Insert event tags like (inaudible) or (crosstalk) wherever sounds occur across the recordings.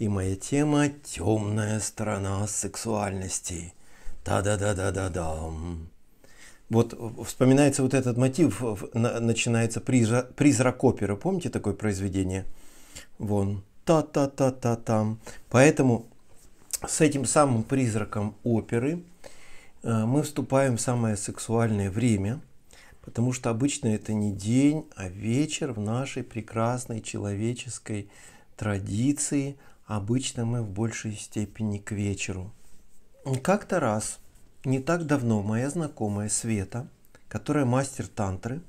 И моя тема – темная сторона сексуальности. Та-да-да-да-да-дам. Вот вспоминается вот этот мотив, начинается призрак, оперы. Помните такое произведение? Вон, та-та-та-та-там. Поэтому с этим самым призраком оперы э, мы вступаем в самое сексуальное время, потому что обычно это не день, а вечер в нашей прекрасной человеческой традиции – Обычно мы в большей степени к вечеру. Как-то раз, не так давно, моя знакомая Света, которая мастер тантры,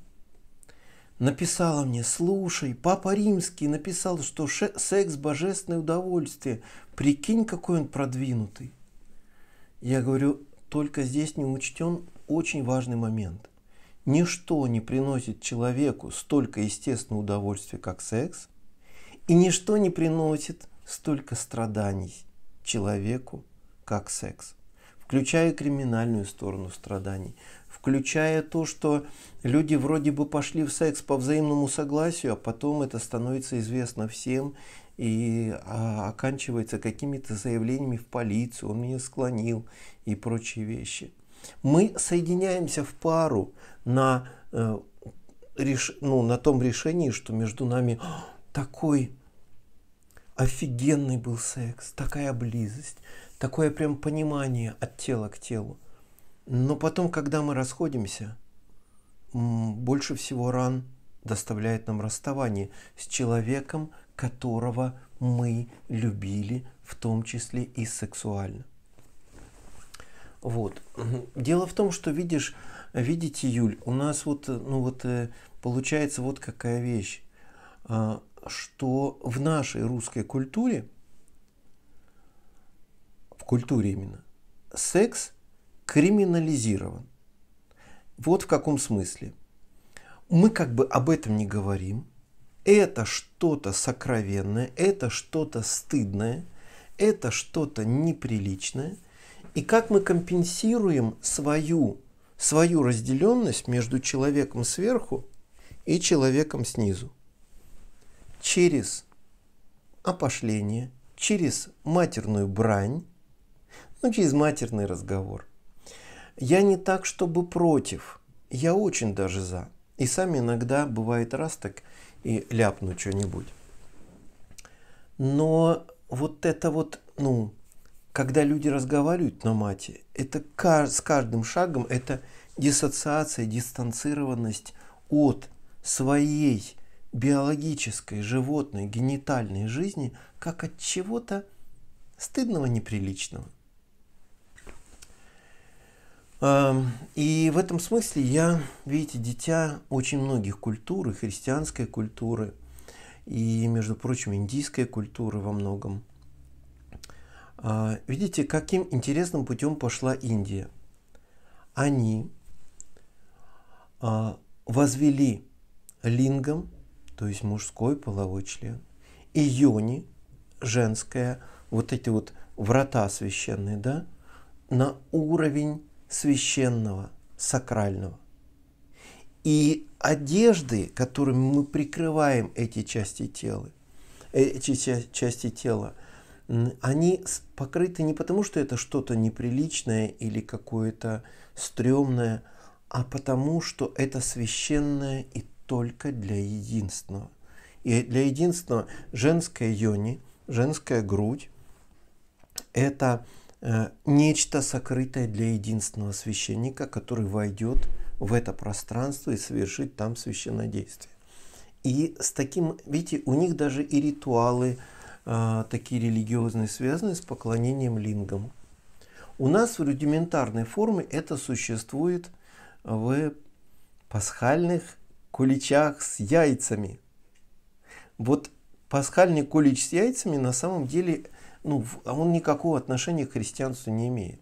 написала мне, слушай, Папа Римский написал, что секс – божественное удовольствие. Прикинь, какой он продвинутый. Я говорю, только здесь не учтен очень важный момент. Ничто не приносит человеку столько естественного удовольствия, как секс, и ничто не приносит столько страданий человеку, как секс, включая криминальную сторону страданий, включая то, что люди вроде бы пошли в секс по взаимному согласию, а потом это становится известно всем и а, оканчивается какими-то заявлениями в полицию, он меня склонил и прочие вещи. Мы соединяемся в пару на, э, реш, ну, на том решении, что между нами такой Офигенный был секс, такая близость, такое прям понимание от тела к телу. Но потом, когда мы расходимся, больше всего ран доставляет нам расставание с человеком, которого мы любили, в том числе и сексуально. Вот. Дело в том, что видишь, видите, Юль, у нас вот, ну вот э, получается вот какая вещь. Что в нашей русской культуре, в культуре именно, секс криминализирован. Вот в каком смысле. Мы как бы об этом не говорим. Это что-то сокровенное, это что-то стыдное, это что-то неприличное. И как мы компенсируем свою, свою разделенность между человеком сверху и человеком снизу через опошление, через матерную брань, ну, через матерный разговор. Я не так, чтобы против, я очень даже за. И сам иногда бывает раз так и ляпну что-нибудь. Но вот это вот, ну, когда люди разговаривают на мате, это с каждым шагом это диссоциация, дистанцированность от своей биологической, животной, генитальной жизни как от чего-то стыдного, неприличного. И в этом смысле я, видите, дитя очень многих культур, и христианской культуры, и, между прочим, индийской культуры во многом. А, видите, каким интересным путем пошла Индия. Они а, возвели лингам то есть мужской половой член, и йони, женская, вот эти вот врата священные, да, на уровень священного, сакрального. И одежды, которыми мы прикрываем эти части тела, эти части тела, они покрыты не потому, что это что-то неприличное или какое-то стрёмное, а потому, что это священное и только для единственного. И для единственного женская йони, женская грудь – это э, нечто сокрытое для единственного священника, который войдет в это пространство и совершит там священнодействие. И с таким, видите, у них даже и ритуалы э, такие религиозные связаны с поклонением лингам. У нас в рудиментарной форме это существует в пасхальных куличах с яйцами. Вот пасхальный кулич с яйцами на самом деле, ну, он никакого отношения к христианству не имеет.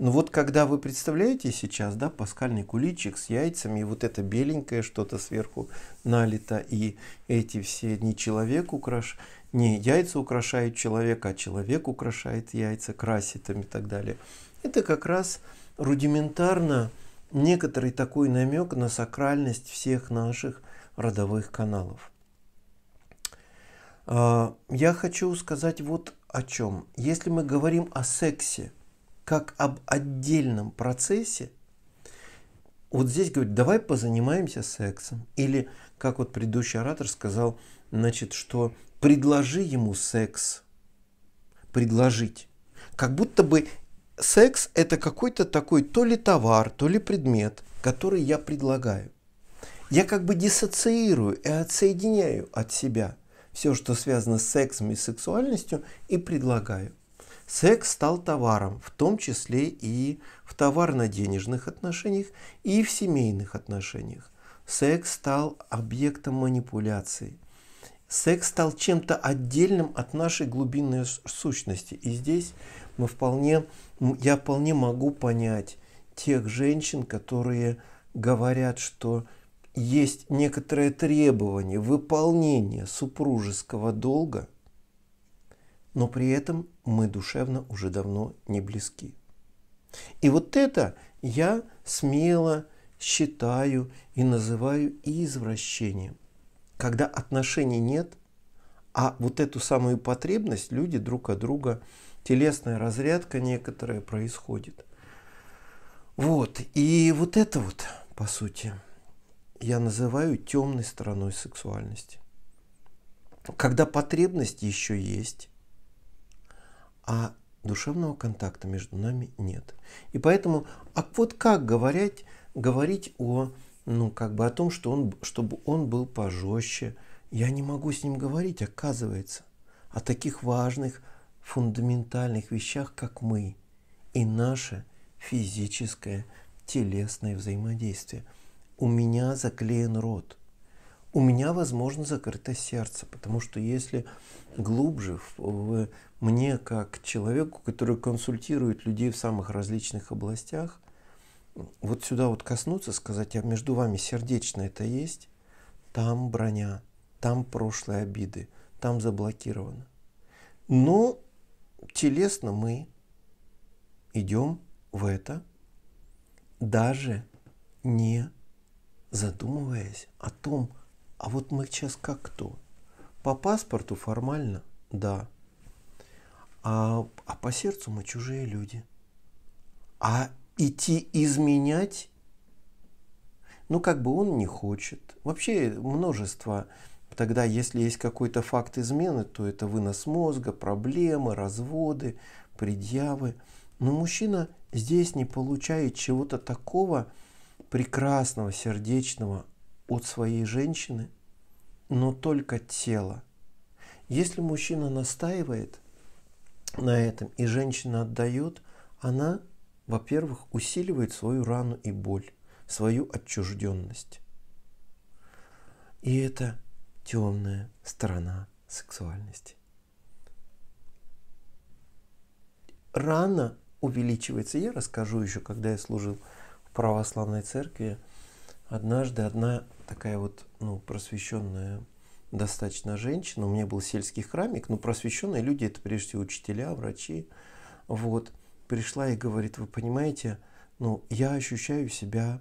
Но вот когда вы представляете сейчас, да, пасхальный куличик с яйцами, и вот это беленькое что-то сверху налито, и эти все не человек украш... не яйца украшают человека, а человек украшает яйца, красит им и так далее. Это как раз рудиментарно некоторый такой намек на сакральность всех наших родовых каналов. А, я хочу сказать вот о чем. Если мы говорим о сексе как об отдельном процессе, вот здесь говорит, давай позанимаемся сексом. Или, как вот предыдущий оратор сказал, значит, что предложи ему секс. Предложить. Как будто бы секс это какой-то такой то ли товар, то ли предмет, который я предлагаю. Я как бы диссоциирую и отсоединяю от себя все, что связано с сексом и сексуальностью, и предлагаю. Секс стал товаром, в том числе и в товарно-денежных отношениях, и в семейных отношениях. Секс стал объектом манипуляции. Секс стал чем-то отдельным от нашей глубинной сущности. И здесь мы вполне, я вполне могу понять тех женщин, которые говорят, что есть некоторое требование выполнения супружеского долга, но при этом мы душевно уже давно не близки. И вот это я смело считаю и называю извращением. Когда отношений нет, а вот эту самую потребность люди друг от друга, телесная разрядка некоторая происходит. Вот, и вот это вот, по сути, я называю темной стороной сексуальности. Когда потребность еще есть, а душевного контакта между нами нет. И поэтому, а вот как говорить, говорить о, ну, как бы о том, что он, чтобы он был пожестче, я не могу с ним говорить, оказывается, о таких важных, фундаментальных вещах, как мы и наше физическое, телесное взаимодействие. У меня заклеен рот. У меня, возможно, закрыто сердце, потому что если глубже в, в мне, как человеку, который консультирует людей в самых различных областях, вот сюда вот коснуться, сказать, а между вами сердечно это есть, там броня, там прошлые обиды, там заблокировано. Но телесно мы идем в это, даже не задумываясь о том, а вот мы сейчас как кто? По паспорту формально, да, а, а по сердцу мы чужие люди. А идти изменять, ну как бы он не хочет. Вообще множество. Тогда, если есть какой-то факт измены, то это вынос мозга, проблемы, разводы, предъявы. Но мужчина здесь не получает чего-то такого прекрасного, сердечного от своей женщины, но только тело. Если мужчина настаивает, на этом и женщина отдает, она, во-первых, усиливает свою рану и боль, свою отчужденность. И это темная сторона сексуальности. Рана увеличивается. Я расскажу еще, когда я служил в православной церкви. Однажды одна такая вот ну, просвещенная достаточно женщин. У меня был сельский храмик, но просвещенные люди это прежде всего учителя, врачи. Вот. Пришла и говорит, вы понимаете, ну, я ощущаю себя,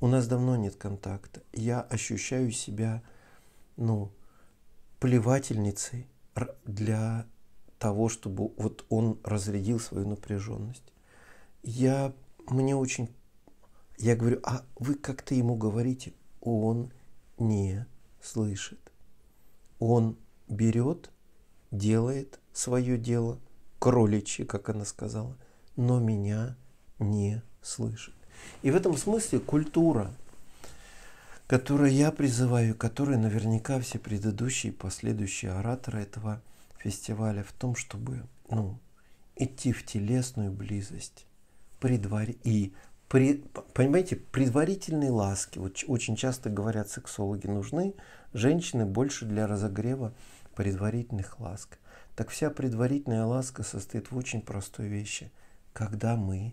у нас давно нет контакта, я ощущаю себя, ну, плевательницей для того, чтобы вот он разрядил свою напряженность. Я, мне очень, я говорю, а вы как-то ему говорите, он не слышит он берет, делает свое дело, кроличье, как она сказала, но меня не слышит. И в этом смысле культура, которую я призываю, которую наверняка все предыдущие и последующие ораторы этого фестиваля, в том, чтобы ну, идти в телесную близость, предвар... и при, понимаете, предварительные ласки. Вот очень часто говорят, сексологи нужны женщины больше для разогрева предварительных ласк. Так вся предварительная ласка состоит в очень простой вещи. Когда мы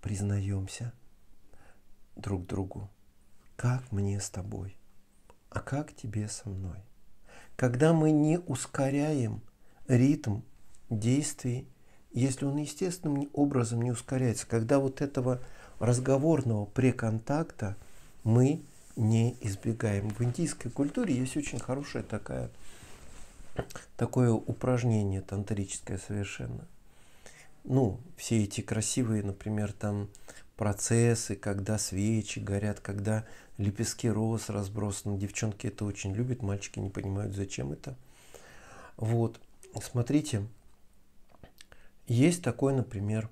признаемся друг другу, как мне с тобой, а как тебе со мной. Когда мы не ускоряем ритм действий если он естественным образом не ускоряется, когда вот этого разговорного преконтакта мы не избегаем. В индийской культуре есть очень хорошая такая такое упражнение тантрическое совершенно. Ну, все эти красивые, например, там процессы, когда свечи горят, когда лепестки роз разбросаны. Девчонки это очень любят, мальчики не понимают, зачем это. Вот, смотрите, есть такое, например,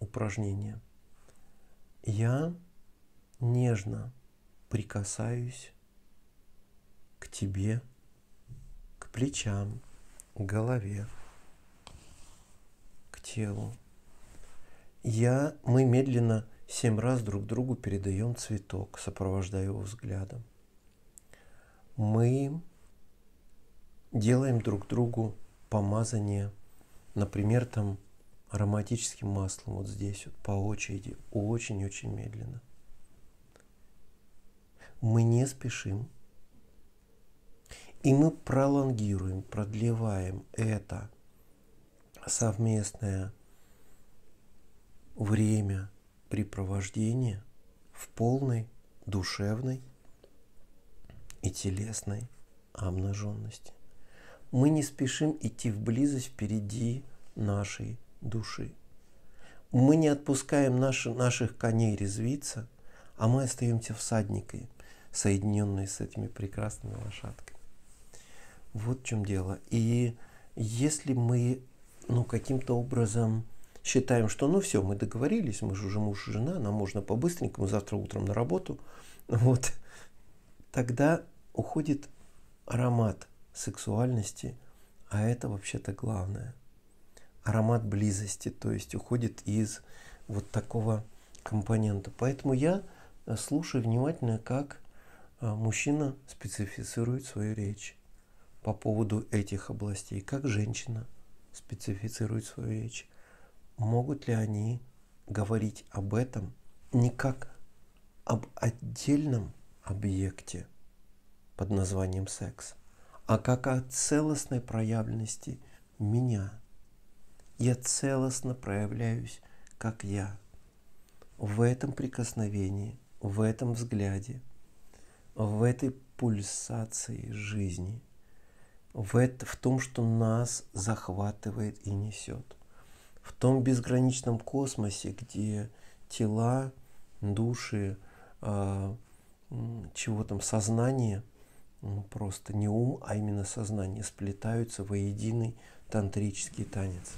упражнение. Я нежно прикасаюсь к тебе, к плечам, к голове, к телу. Я, мы медленно семь раз друг другу передаем цветок, сопровождая его взглядом. Мы делаем друг другу помазание, например, там ароматическим маслом вот здесь вот по очереди, очень-очень медленно. Мы не спешим, и мы пролонгируем, продлеваем это совместное время препровождения в полной душевной и телесной обнаженности. Мы не спешим идти в близость впереди нашей души. Мы не отпускаем наши, наших коней резвиться, а мы остаемся всадниками, соединенные с этими прекрасными лошадками. Вот в чем дело. И если мы ну, каким-то образом считаем, что ну все, мы договорились, мы же уже муж и жена, нам можно по-быстренькому завтра утром на работу, (laughs) вот, тогда уходит аромат сексуальности, а это вообще-то главное. Аромат близости, то есть уходит из вот такого компонента. Поэтому я э, слушаю внимательно, как э, мужчина специфицирует свою речь по поводу этих областей, как женщина специфицирует свою речь. Могут ли они говорить об этом не как об отдельном объекте под названием секс, а как о целостной проявленности меня. Я целостно проявляюсь, как я. В этом прикосновении, в этом взгляде, в этой пульсации жизни – в, это, в том, что нас захватывает и несет. В том безграничном космосе, где тела, души, э, чего там, сознание, просто не ум, а именно сознание, сплетаются во единый тантрический танец.